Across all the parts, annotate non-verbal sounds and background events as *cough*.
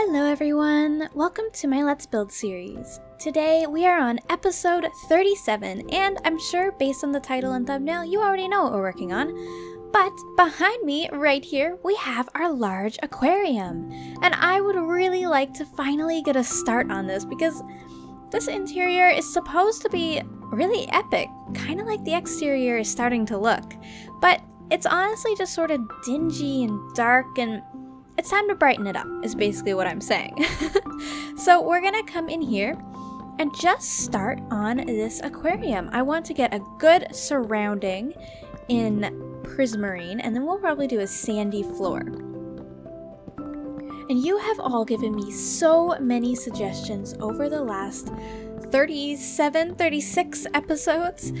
Hello everyone! Welcome to my Let's Build series. Today we are on episode 37, and I'm sure based on the title and thumbnail you already know what we're working on. But behind me, right here, we have our large aquarium. And I would really like to finally get a start on this because this interior is supposed to be really epic, kind of like the exterior is starting to look. But it's honestly just sort of dingy and dark and it's time to brighten it up, is basically what I'm saying. *laughs* so we're gonna come in here and just start on this aquarium. I want to get a good surrounding in prismarine, and then we'll probably do a sandy floor. And you have all given me so many suggestions over the last 37, 36 episodes,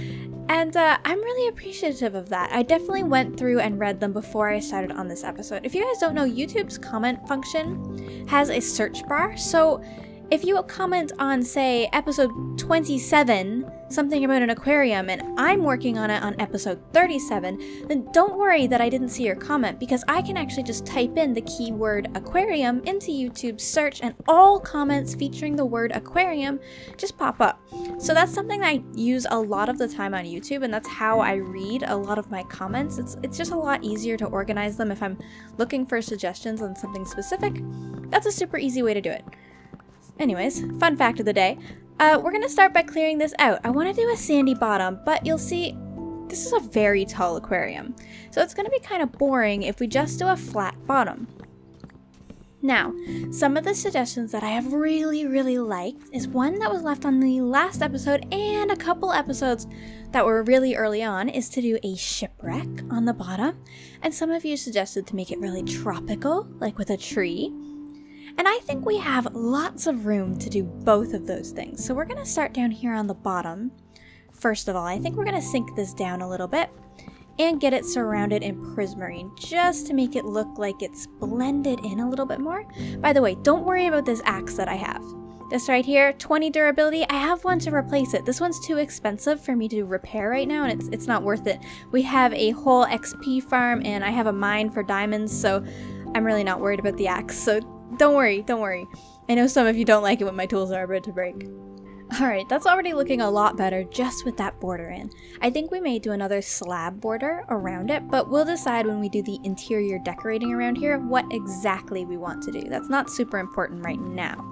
and uh, I'm really appreciative of that. I definitely went through and read them before I started on this episode. If you guys don't know, YouTube's comment function has a search bar. So if you comment on, say, episode 27, something about an aquarium, and I'm working on it on episode 37, then don't worry that I didn't see your comment because I can actually just type in the keyword aquarium into YouTube search and all comments featuring the word aquarium just pop up. So that's something I use a lot of the time on YouTube and that's how I read a lot of my comments. It's, it's just a lot easier to organize them if I'm looking for suggestions on something specific. That's a super easy way to do it. Anyways, fun fact of the day. Uh, we're gonna start by clearing this out. I wanna do a sandy bottom, but you'll see this is a very tall aquarium. So it's gonna be kind of boring if we just do a flat bottom. Now, some of the suggestions that I have really, really liked is one that was left on the last episode and a couple episodes that were really early on is to do a shipwreck on the bottom. And some of you suggested to make it really tropical, like with a tree. And I think we have lots of room to do both of those things. So we're going to start down here on the bottom. First of all, I think we're going to sink this down a little bit and get it surrounded in prismarine just to make it look like it's blended in a little bit more. By the way, don't worry about this axe that I have. This right here, 20 durability, I have one to replace it. This one's too expensive for me to repair right now and it's, it's not worth it. We have a whole XP farm and I have a mine for diamonds, so I'm really not worried about the axe. So don't worry, don't worry. I know some of you don't like it when my tools are about to break. Alright, that's already looking a lot better just with that border in. I think we may do another slab border around it, but we'll decide when we do the interior decorating around here what exactly we want to do. That's not super important right now.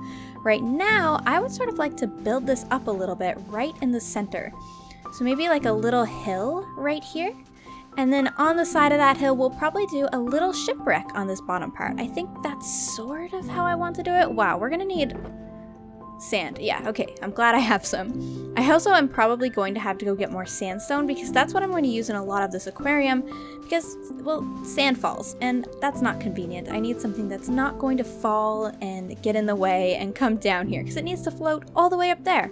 Right now, I would sort of like to build this up a little bit right in the center. So maybe like a little hill right here. And then on the side of that hill, we'll probably do a little shipwreck on this bottom part. I think that's sort of how I want to do it. Wow, we're gonna need sand. Yeah, okay, I'm glad I have some. I also am probably going to have to go get more sandstone because that's what I'm going to use in a lot of this aquarium because, well, sand falls and that's not convenient. I need something that's not going to fall and get in the way and come down here because it needs to float all the way up there.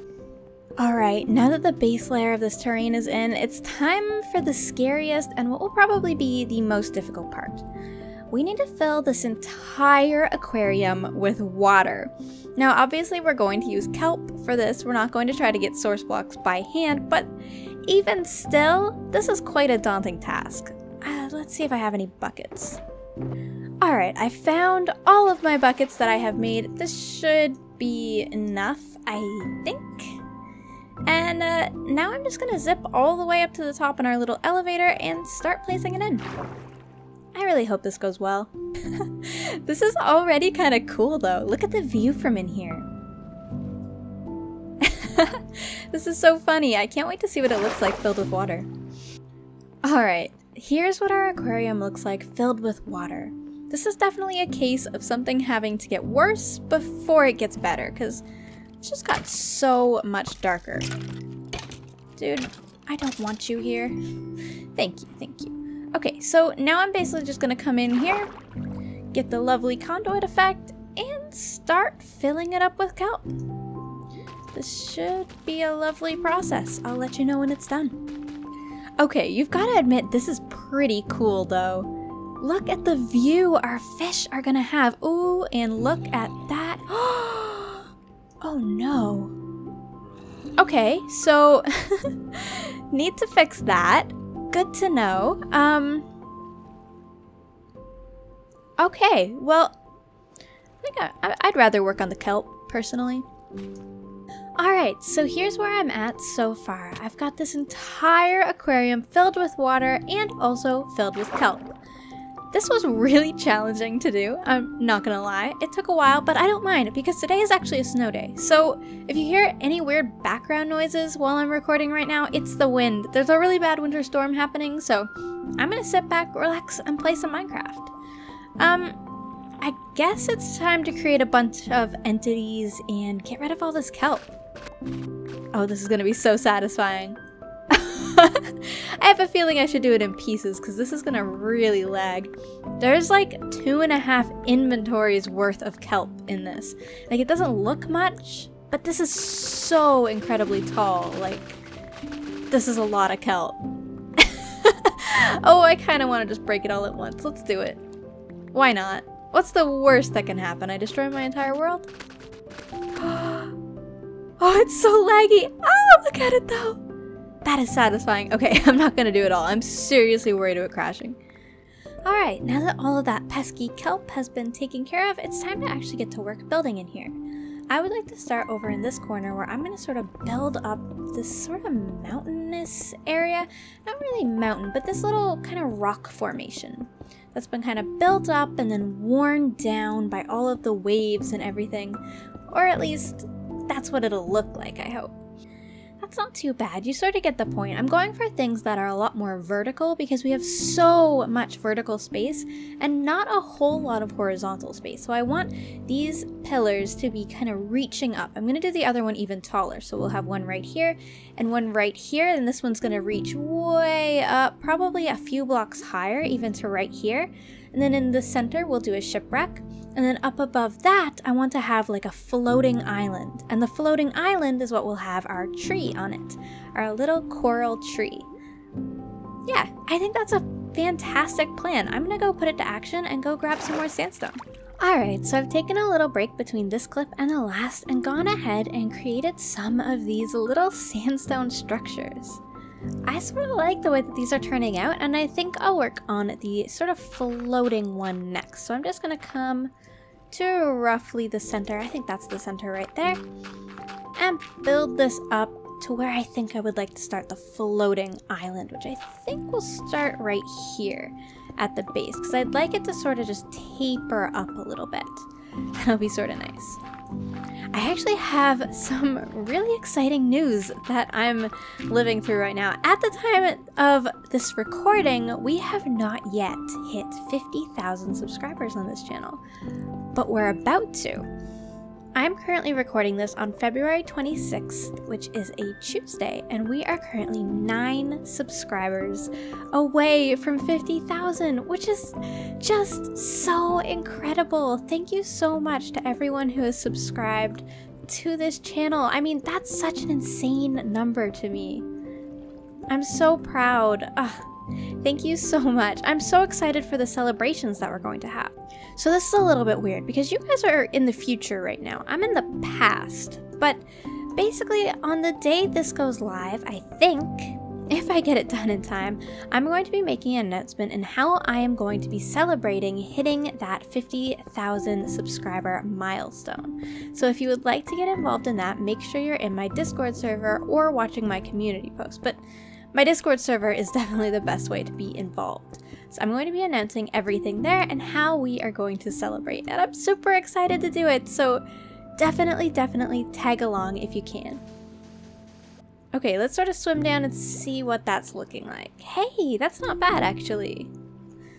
Alright, now that the base layer of this terrain is in, it's time for the scariest and what will probably be the most difficult part. We need to fill this entire aquarium with water. Now obviously we're going to use kelp for this, we're not going to try to get source blocks by hand, but even still, this is quite a daunting task. Uh, let's see if I have any buckets. Alright, I found all of my buckets that I have made. This should be enough, I think. And uh, now I'm just gonna zip all the way up to the top in our little elevator and start placing it in. I really hope this goes well. *laughs* this is already kind of cool though. Look at the view from in here. *laughs* this is so funny. I can't wait to see what it looks like filled with water. Alright, here's what our aquarium looks like filled with water. This is definitely a case of something having to get worse before it gets better, because just got so much darker. Dude, I don't want you here. Thank you, thank you. Okay, so now I'm basically just gonna come in here, get the lovely conduit effect, and start filling it up with kelp. This should be a lovely process. I'll let you know when it's done. Okay, you've got to admit this is pretty cool though. Look at the view our fish are gonna have. Ooh, and look at that. Oh no. Okay, so *laughs* need to fix that. Good to know. Um Okay, well I think I, I'd rather work on the kelp, personally. Alright, so here's where I'm at so far. I've got this entire aquarium filled with water and also filled with kelp. This was really challenging to do, I'm not gonna lie. It took a while, but I don't mind because today is actually a snow day. So if you hear any weird background noises while I'm recording right now, it's the wind. There's a really bad winter storm happening, so I'm gonna sit back, relax, and play some Minecraft. Um, I guess it's time to create a bunch of entities and get rid of all this kelp. Oh, this is gonna be so satisfying. *laughs* I have a feeling I should do it in pieces because this is gonna really lag. There's like two and a half inventories worth of kelp in this. Like it doesn't look much, but this is so incredibly tall. Like this is a lot of kelp. *laughs* oh, I kind of want to just break it all at once. Let's do it. Why not? What's the worst that can happen? I destroy my entire world? *gasps* oh, it's so laggy. Oh, look at it though. That is satisfying. Okay, *laughs* I'm not gonna do it all. I'm seriously worried about crashing. Alright, now that all of that pesky kelp has been taken care of, it's time to actually get to work building in here. I would like to start over in this corner where I'm going to sort of build up this sort of mountainous area. Not really mountain, but this little kind of rock formation that's been kind of built up and then worn down by all of the waves and everything. Or at least that's what it'll look like, I hope. That's not too bad. You sort of get the point. I'm going for things that are a lot more vertical because we have so much vertical space and not a whole lot of horizontal space. So I want these pillars to be kind of reaching up. I'm going to do the other one even taller. So we'll have one right here and one right here. And this one's going to reach way up, probably a few blocks higher, even to right here. And then in the center, we'll do a shipwreck. And then up above that, I want to have like a floating island. And the floating island is what will have our tree on it, our little coral tree. Yeah, I think that's a fantastic plan. I'm gonna go put it to action and go grab some more sandstone. Alright, so I've taken a little break between this clip and the last and gone ahead and created some of these little sandstone structures. I sort of like the way that these are turning out, and I think I'll work on the sort of floating one next. So I'm just going to come to roughly the center. I think that's the center right there. And build this up to where I think I would like to start the floating island, which I think will start right here at the base, because I'd like it to sort of just taper up a little bit. *laughs* That'll be sort of nice. I actually have some really exciting news that I'm living through right now. At the time of this recording, we have not yet hit 50,000 subscribers on this channel, but we're about to. I'm currently recording this on February 26th, which is a Tuesday, and we are currently nine subscribers away from 50,000, which is just so incredible. Thank you so much to everyone who has subscribed to this channel. I mean, that's such an insane number to me. I'm so proud. Ugh. Thank you so much. I'm so excited for the celebrations that we're going to have. So this is a little bit weird because you guys are in the future right now. I'm in the past. But basically on the day this goes live, I think, *laughs* if I get it done in time, I'm going to be making an announcement in how I am going to be celebrating hitting that 50,000 subscriber milestone. So if you would like to get involved in that, make sure you're in my Discord server or watching my community post. But my Discord server is *laughs* definitely the best way to be involved. So I'm going to be announcing everything there and how we are going to celebrate. And I'm super excited to do it, so definitely, definitely tag along if you can. Okay, let's sort of swim down and see what that's looking like. Hey, that's not bad actually.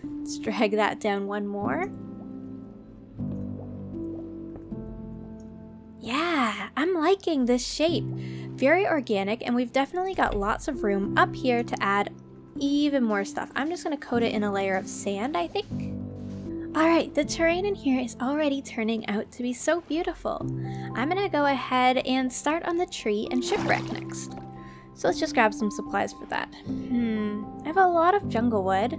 Let's drag that down one more. Yeah, I'm liking this shape. Very organic, and we've definitely got lots of room up here to add even more stuff. I'm just going to coat it in a layer of sand, I think. Alright, the terrain in here is already turning out to be so beautiful. I'm going to go ahead and start on the tree and shipwreck next. So let's just grab some supplies for that. Hmm, I have a lot of jungle wood.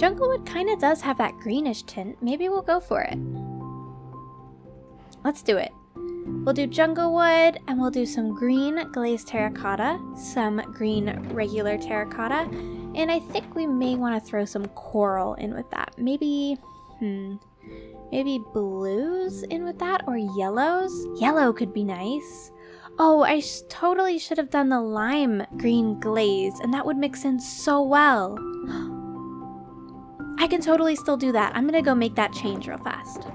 Jungle wood kind of does have that greenish tint. Maybe we'll go for it. Let's do it. We'll do jungle wood and we'll do some green glazed terracotta, some green regular terracotta, and I think we may want to throw some coral in with that. Maybe, hmm, maybe blues in with that or yellows. Yellow could be nice. Oh, I sh totally should have done the lime green glaze and that would mix in so well. *gasps* I can totally still do that. I'm gonna go make that change real fast.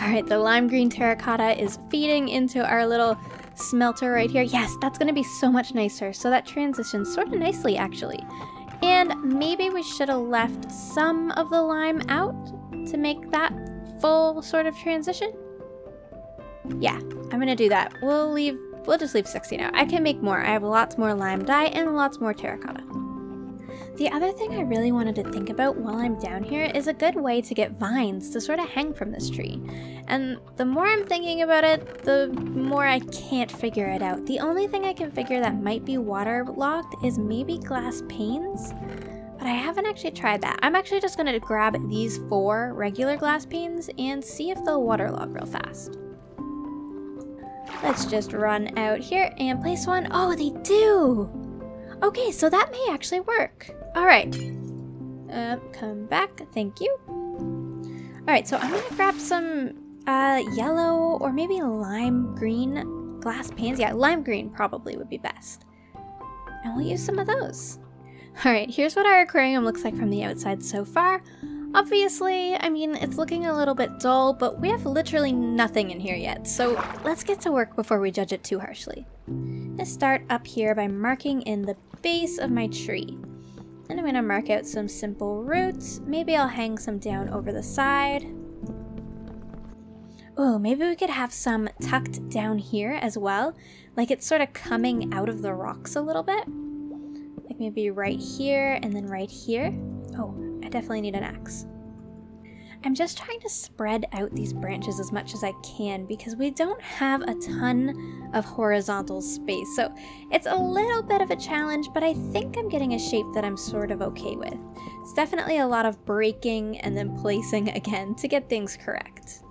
All right, the lime green terracotta is feeding into our little smelter right here. Yes, that's gonna be so much nicer. So that transitions sort of nicely actually. And maybe we should have left some of the lime out to make that full sort of transition. Yeah, I'm gonna do that. We'll leave, we'll just leave 60 now. I can make more. I have lots more lime dye and lots more terracotta. The other thing I really wanted to think about while I'm down here is a good way to get vines to sort of hang from this tree. And the more I'm thinking about it, the more I can't figure it out. The only thing I can figure that might be waterlogged is maybe glass panes, but I haven't actually tried that. I'm actually just gonna grab these four regular glass panes and see if they'll waterlog real fast. Let's just run out here and place one. Oh, they do! Okay, so that may actually work. All right. Uh, come back. Thank you. All right, so I'm to grab some uh, yellow or maybe lime green glass pans. Yeah, lime green probably would be best. And we'll use some of those. All right, here's what our aquarium looks like from the outside so far. Obviously, I mean, it's looking a little bit dull, but we have literally nothing in here yet, so let's get to work before we judge it too harshly. Let's start up here by marking in the base of my tree. And I'm to mark out some simple roots. Maybe I'll hang some down over the side. Oh, maybe we could have some tucked down here as well. Like it's sort of coming out of the rocks a little bit. Like maybe right here and then right here. Oh, I definitely need an axe. I'm just trying to spread out these branches as much as I can because we don't have a ton of horizontal space. So it's a little bit of a challenge, but I think I'm getting a shape that I'm sort of okay with. It's definitely a lot of breaking and then placing *laughs* again to get things correct.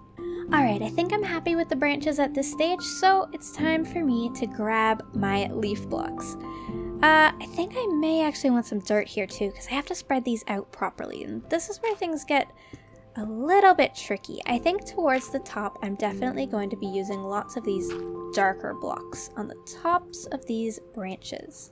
Alright, I think I'm happy with the branches at this stage, so it's time for me to grab my leaf blocks. Uh, I think I may actually want some dirt here too, because I have to spread these out properly, and this is where things get a little bit tricky. I think towards the top, I'm definitely going to be using lots of these darker blocks on the tops of these branches.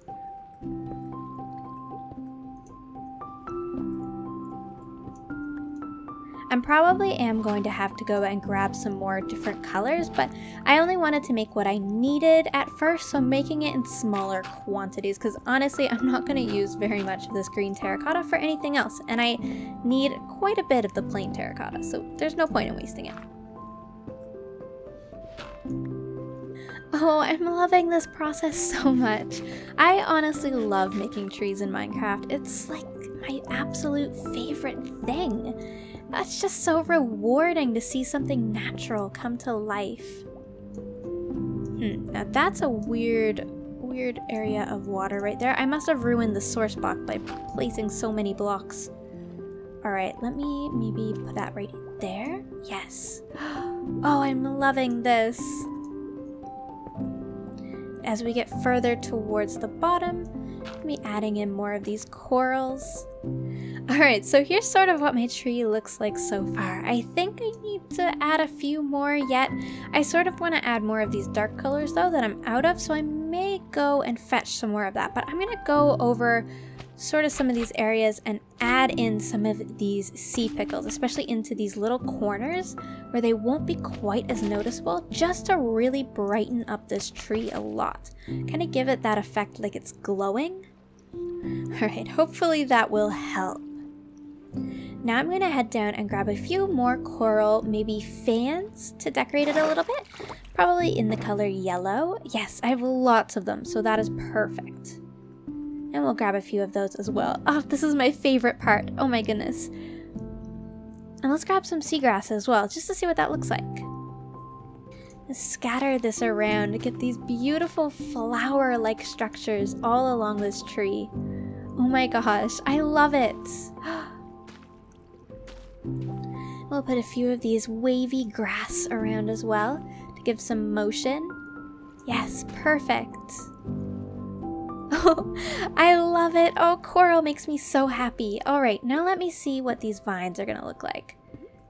I probably am going to have to go and grab some more different colors, but I only wanted to make what I needed at first, so I'm making it in smaller quantities, because honestly, I'm not going to use very much of this green terracotta for anything else, and I need quite a bit of the plain terracotta, so there's no point in wasting it. Oh, I'm loving this process *laughs* so much. I honestly love making trees in Minecraft. It's like my absolute favorite thing. That's just so rewarding to see something natural come to life. Hmm, now that's a weird, weird area of water right there. I must have ruined the source block by placing so many blocks. Alright, let me maybe put that right there. Yes. *gasps* Oh, I'm loving this. As we get further towards the bottom, me adding in more of these corals. Alright, so here's sort of what my tree looks like so far. I think I need to add a few more yet. I sort of want to add more of these dark colors though that I'm out of, so I may go and fetch some more of that. But I'm going to go over sort of some of these areas and add in some of these sea pickles, especially into these little corners where they won't be quite as noticeable, just to really brighten up this tree a lot. Kind of give it that effect like it's glowing. *laughs* Alright, hopefully that will help. Now I'm going to head down and grab a few more coral, maybe fans to decorate it a little bit. Probably in the color yellow. Yes, I have lots of them, so that is perfect. And we'll grab a few of those as well. *laughs* Oh, this is my favorite part. Oh my goodness. And let's grab some seagrass as well, just to see what that looks like. Scatter this around to get these beautiful flower-like structures all along this tree. Oh my gosh, I love it. *gasps* we'll put a few of these wavy grass around as well to give some motion. Yes, perfect. Oh, *laughs* I love it. Oh, coral makes me so happy. All right, now let me see what these vines are gonna look like.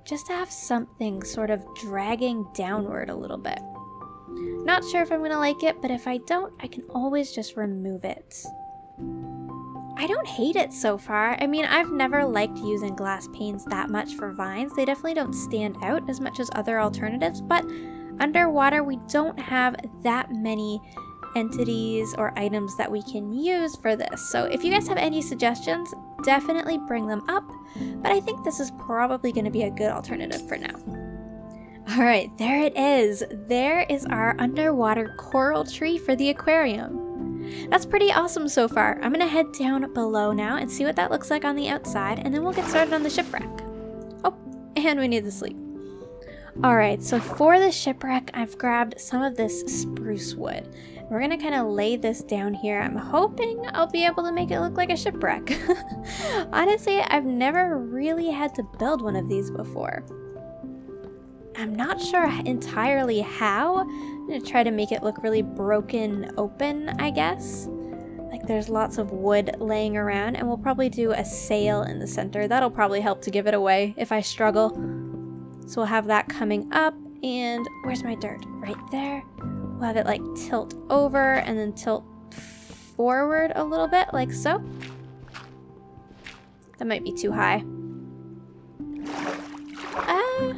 Just to have something sort of dragging downward a little bit. Not sure if I'm gonna like it, but if I don't, I can always just remove it. I don't hate it so far. I mean, I've never liked using glass panes that much for vines. They definitely don't stand out as much as other alternatives, but underwater we don't have that many entities or items that we can use for this. So if you guys have any suggestions, definitely bring them up, but I think this is probably going to be a good alternative for now. All right, there it is. There is our underwater coral tree for the aquarium. That's pretty awesome so far. I'm gonna head down below now and see what that looks like on the outside, and then we'll get started on the shipwreck. Oh, and we need to sleep. Alright, so for the shipwreck, I've grabbed some of this spruce wood. We're gonna kind of lay this down here. I'm hoping I'll be able to make it look like a shipwreck. *laughs* Honestly, I've never really had to build one of these before. I'm not sure entirely how. I'm gonna try to make it look really broken open, I guess. Like there's lots of wood laying around and we'll probably do a sail in the center. That'll probably help to give it away if I struggle. So we'll have that coming up and where's my dirt? Right there. We'll have it like tilt over and then tilt forward a little bit like so. That might be too high. Uh,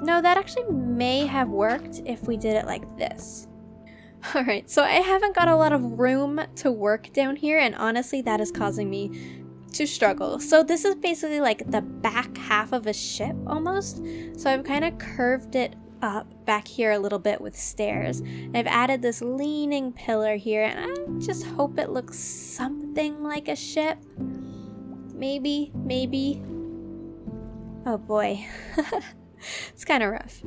no, that actually may have worked if we did it like this. *laughs* Alright, so I haven't got a lot of room to work down here, and honestly, that is causing me to struggle. So this is basically like the back half of a ship, almost. So I've kind of curved it up back here a little bit with stairs. And I've added this leaning pillar here and I just hope it looks something like a ship. Maybe, maybe. Oh boy. *laughs* it's kind of rough.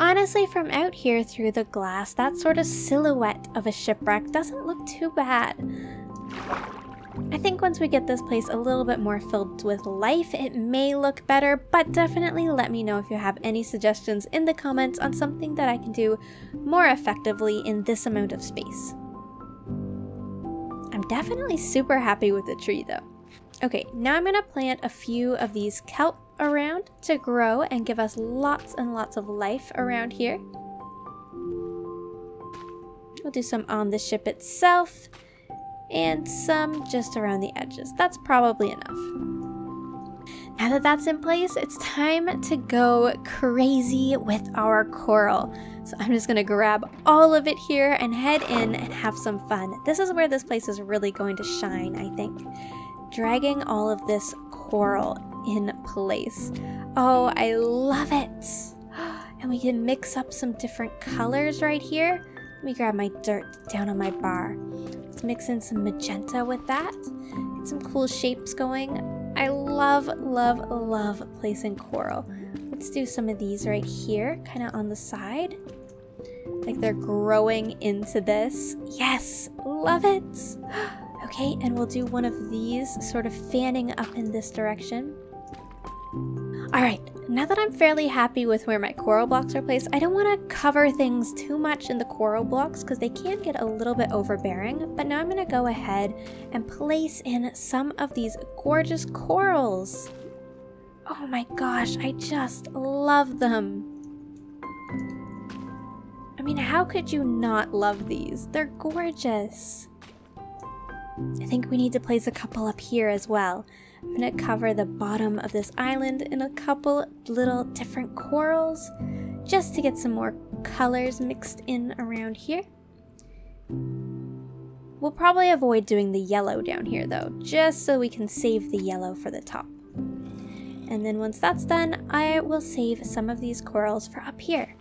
Honestly, from out here through the glass, that sort of silhouette of a shipwreck doesn't look too bad. I think once we get this place a little bit more filled with life, it may look better, but definitely let me know if you have any suggestions in the comments on something that I can do more effectively in this amount of space. I'm definitely super happy with the tree though. Okay, now I'm to plant a few of these kelp around to grow and give us lots and lots of life around here. We'll do some on the ship itself and some just around the edges. That's probably enough. Now that that's in place, it's time to go crazy with our coral. So I'm just gonna grab all of it here and head in and have some fun. This is where this place is really going to shine, I think. Dragging all of this coral in place. Oh, I love it. *gasps* And we can mix up some different colors right here. Let me grab my dirt down on my bar. Let's mix in some magenta with that. Get some cool shapes going. I love, love, love placing coral. Let's do some of these right here, kind of on the side. Like they're growing into this. Yes, love it. *gasps* Okay, and we'll do one of these sort of fanning up in this direction. Alright, now that I'm fairly happy with where my coral blocks are placed, I don't want to cover things too much in the coral blocks because they can get a little bit overbearing, but now I'm going to go ahead and place in some of these gorgeous corals. Oh my gosh, I just love them. I mean, how could you not love these? They're gorgeous. I think we need to place a couple up here as well. I'm gonna cover the bottom of this island in a couple little different corals just to get some more colors mixed in around here. We'll probably avoid doing the yellow down here though, just so we can save the yellow for the top. And then once that's done, I will save some of these corals for up here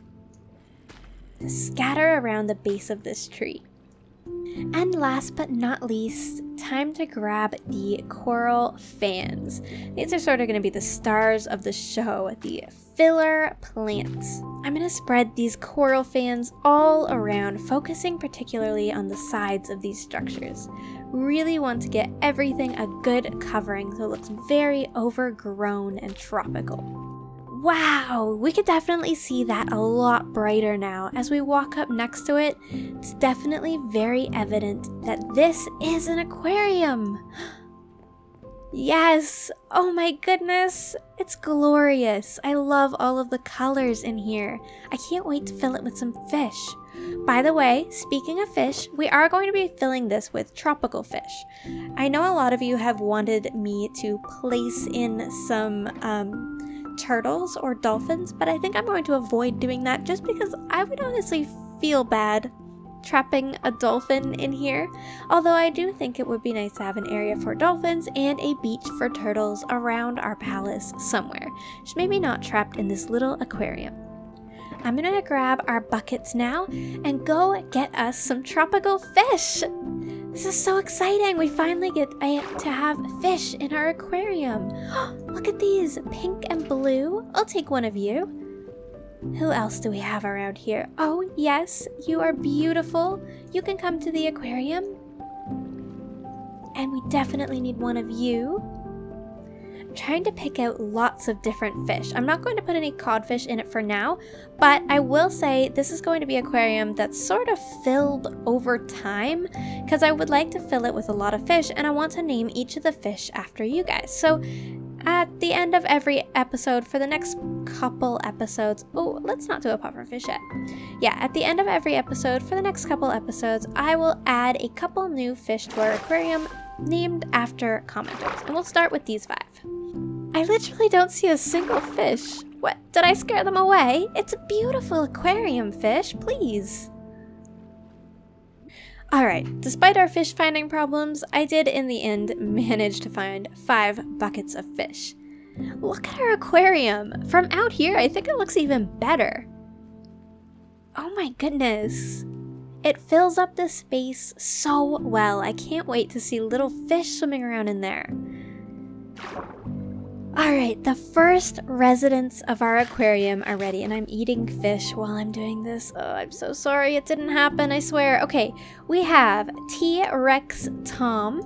to scatter around the base of this tree. And last but not least, time to grab the coral fans. These are sort of going to be the stars of the show, the filler plants. I'm going to spread these coral fans all around, focusing particularly on the sides of these structures. Really want to get everything a good covering so it looks very overgrown and tropical. Wow, we could definitely see that a lot brighter now. As we walk up next to it, it's definitely very evident that this is an aquarium. *gasps* Yes! Oh my goodness! It's glorious! I love all of the colors in here. I can't wait to fill it with some fish. By the way, speaking of fish, we are going to be filling this with tropical fish. I know a lot of you have wanted me to place in some um, turtles or dolphins, but I think I'm going to avoid doing that just because I would honestly feel bad trapping a dolphin in here, although I do think it would be nice to have an area for dolphins and a beach for turtles around our palace somewhere, just maybe not trapped in this little aquarium. I'm gonna grab our buckets now and go get us some tropical fish. This is so exciting. We finally get to have fish in our aquarium. *gasps* Look at these, pink and blue. I'll take one of you. Who else do we have around here? Oh, yes, you are beautiful. You can come to the aquarium. And we definitely need one of you. Trying to pick out lots of different fish. I'm not going to put any codfish in it for now, but I will say this is going to be aquarium that's sort of filled over time because I would like to fill it with a lot of fish and I want to name each of the fish after you guys. So at the end of every episode for the next couple episodes. Oh, let's not do a pufferfish yet. Yeah, at the end of every episode for the next couple episodes, I will add a couple new fish to our aquarium named after commenters. And we'll start with these five. I literally don't see a single fish. What? Did I scare them away? It's a beautiful aquarium fish, please. Alright, despite our fish finding problems, I did in the end manage to find five buckets of fish. Look at our aquarium! From out here, I think it looks even better. Oh my goodness. It fills up the space so well. I can't wait to see little fish swimming around in there. Alright, the first residents of our aquarium are ready, and I'm eating fish while I'm doing this. Oh, I'm so sorry it didn't happen, I swear. Okay, we have T-Rex Tom,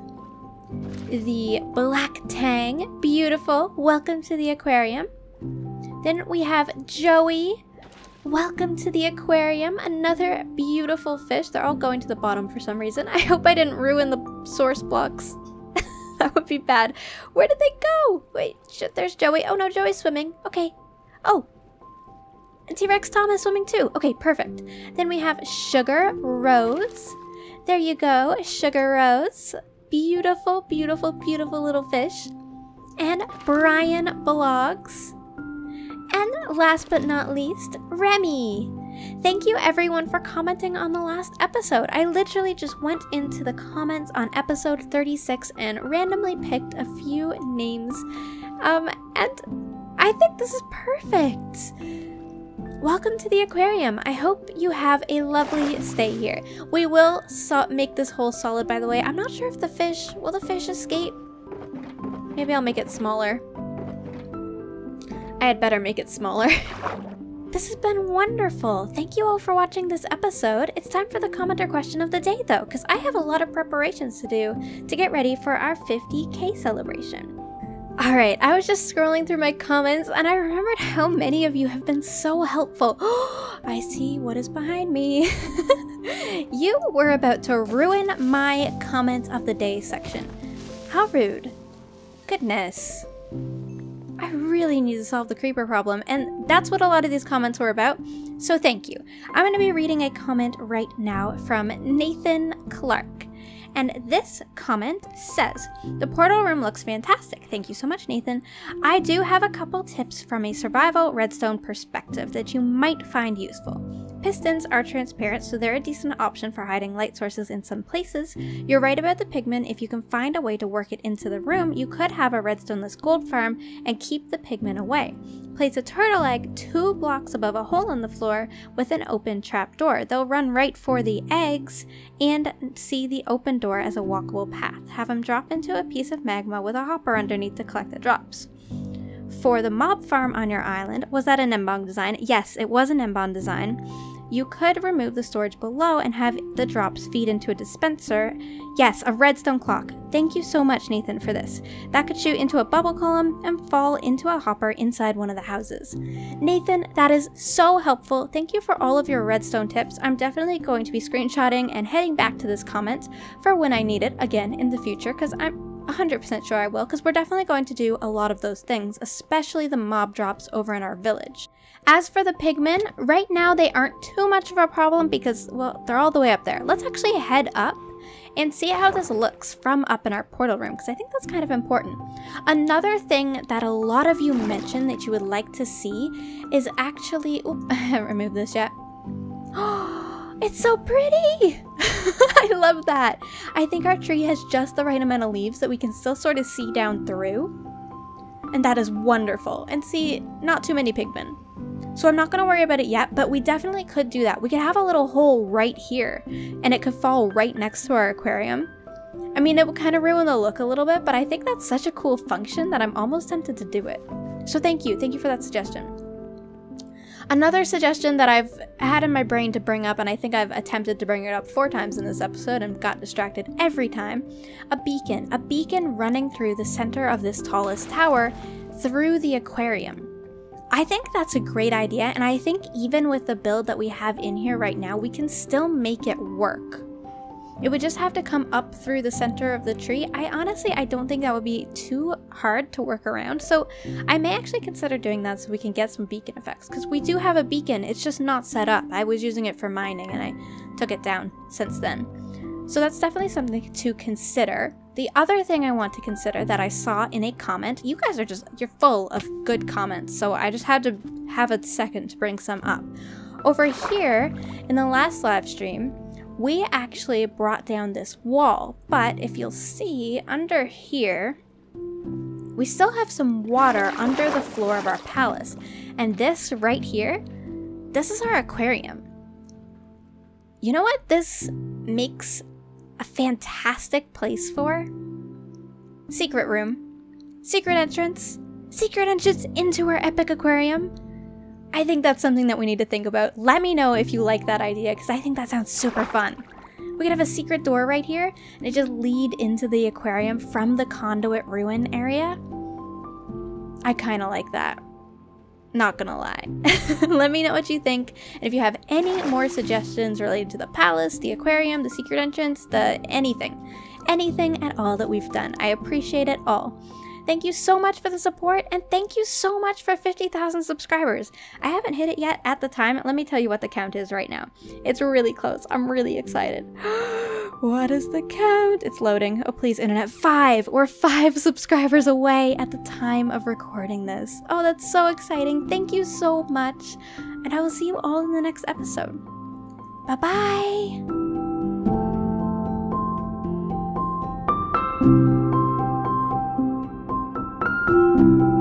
the Black Tang, beautiful, welcome to the aquarium. Then we have Joey, welcome to the aquarium, another beautiful fish. They're all going to the bottom for some reason. *laughs* I hope I didn't ruin the source blocks. *laughs* that would be bad. Where did they go? Wait, shit, there's Joey. Oh no, Joey's swimming. Okay. Oh. And T-Rex Tom is swimming too. Okay, perfect. Then we have Sugar Rose. There you go, Sugar Rose. Beautiful, beautiful, beautiful little fish. And Brian Blogs. And last but not least, Remy. Thank you everyone for commenting on the last episode. I literally just went into the comments on episode 36 and randomly picked a few names. Um, and I think this is perfect. Welcome to the aquarium. I hope you have a lovely stay here. We will so make this hole solid, by the way. I'm not sure if the fish, will the fish escape? Maybe I'll make it smaller. I had better make it smaller. *laughs* This has been wonderful. Thank you all for watching this episode. It's time for the commenter question of the day though, because I have a lot of preparations to do to get ready for our 50k celebration. Alright, I was just scrolling through my comments and I remembered how many of you have been so helpful. *gasps* I see what is behind me. *laughs* you were about to ruin my comment of the day section. How rude. Goodness. I really need to solve the creeper problem, and that's what a lot of these comments were about, so thank you. I'm going to be reading a comment right now from Nathan Clark. And this comment says, The portal room looks fantastic. Thank you so much, Nathan. I do have a couple tips from a survival redstone perspective that you might find useful. Pistons are transparent, so they're a decent option for hiding light sources in some places. You're right about the pigmen. If you can find a way to work it into the room, you could have a redstoneless gold farm and keep the pigmen away. Place a turtle egg two blocks above a hole in the floor with an open trap door. They'll run right for the eggs and see the open door as a walkable path. Have them drop into a piece of magma with a hopper underneath to collect the drops for the mob farm on your island. Was that an Embon design? Yes, it was an Embon design. You could remove the storage below and have the drops feed into a dispenser. Yes, a redstone clock. Thank you so much, Nathan, for this. That could shoot into a bubble column and fall into a hopper inside one of the houses. Nathan, that is so helpful. Thank you for all of your redstone tips. I'm definitely going to be screenshotting and heading back to this comment for when I need it again in the future because I'm 100% sure I will, because we're definitely going to do a lot of those things, especially the mob drops over in our village. As for the pigmen, right now they aren't too much of a problem because, well, they're all the way up there. Let's actually head up and see how this looks from up in our portal room because I think that's kind of important. Another thing that a lot of you mentioned that you would like to see is actually, oop, *laughs* I haven't removed this yet. *gasps* Oh, it's so pretty! *laughs* I love that. I think our tree has just the right amount of leaves that we can still sort of see down through. And that is wonderful. And see, not too many pigmen. So I'm not going to worry about it yet, but we definitely could do that. We could have a little hole right here, and it could fall right next to our aquarium. I mean, it would kind of ruin the look a little bit, but I think that's such a cool function that I'm almost tempted to do it. So thank you. Thank you for that suggestion. Another suggestion that I've had in my brain to bring up, and I think I've attempted to bring it up four times in this episode and got distracted every time a beacon. A beacon running through the center of this tallest tower through the aquarium. I think that's a great idea, and I think even with the build that we have in here right now, we can still make it work. It would just have to come up through the center of the tree. I honestly, I don't think that would be too hard to work around. So I may actually consider doing that so we can get some beacon effects. Because we do have a beacon, it's just not set up. I was using it for mining and I took it down since then. So that's definitely something to consider. The other thing I want to consider that I saw in a comment, you guys are just, you're full of good comments, so I just had to have a second to bring some up. Over here, in the last live stream, we actually brought down this wall, but if you'll see, under here, we still have some water under the floor of our palace. And this right here, this is our aquarium. You know what this makes a fantastic place for? Secret room. Secret entrance. Secret entrance into our epic aquarium. I think that's something that we need to think about. Let me know if you like that idea because I think that sounds super fun. We could have a secret door right here and it just lead into the aquarium from the conduit ruin area. I kind of like that. Not gonna lie. *laughs* Let me know what you think. And if you have any more suggestions related to the palace, the aquarium, the secret entrance, the anything, anything at all that we've done, I appreciate it all. Thank you so much for the support, and thank you so much for 50,000 subscribers. I haven't hit it yet at the time. Let me tell you what the count is right now. It's really close. I'm really excited. *gasps* what is the count? It's loading. Oh, please, internet. Five. We're five *laughs* subscribers away at the time of recording this. Oh, that's so exciting. Thank you so much. And I will see you all in the next episode. Bye bye. Thank you.